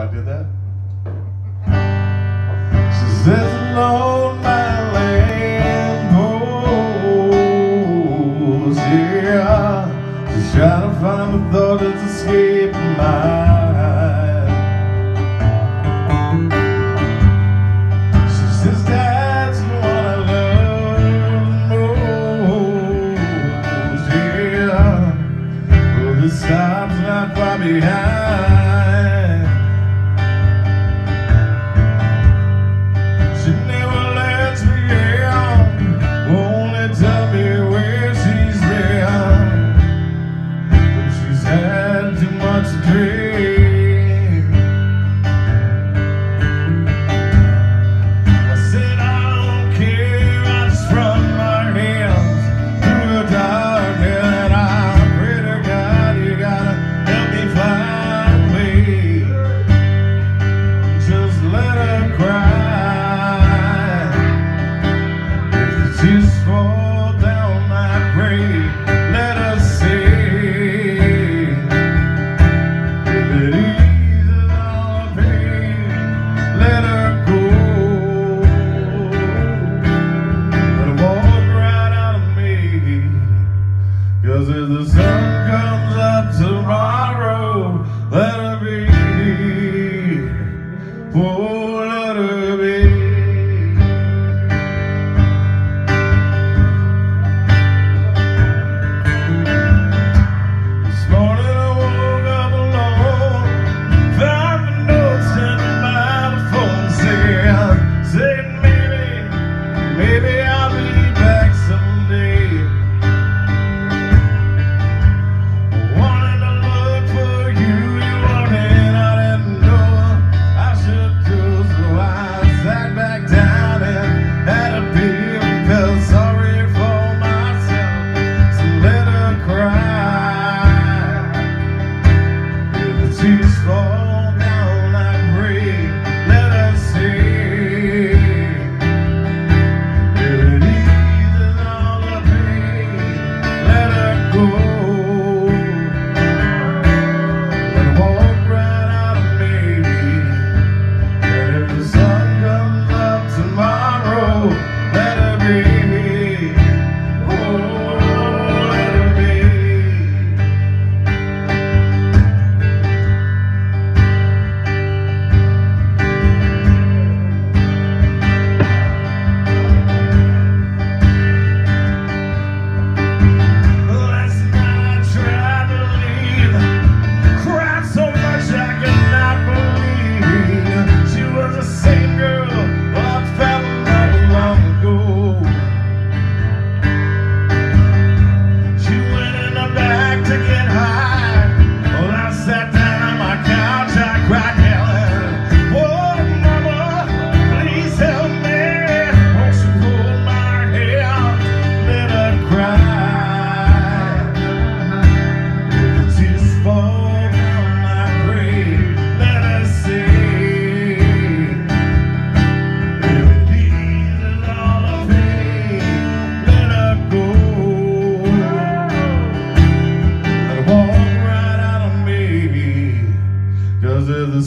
I did that. Says there's yeah, just trying to find the thought that's escaping my.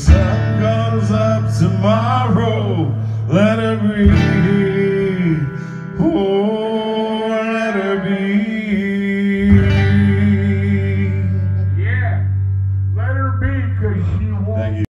sun comes up tomorrow, let it be.